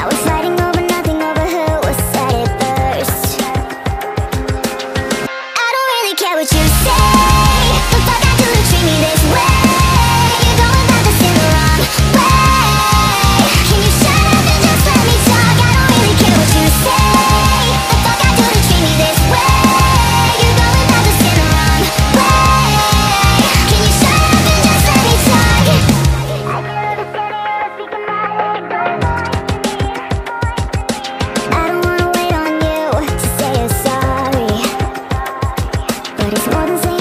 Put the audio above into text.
now it's like All the say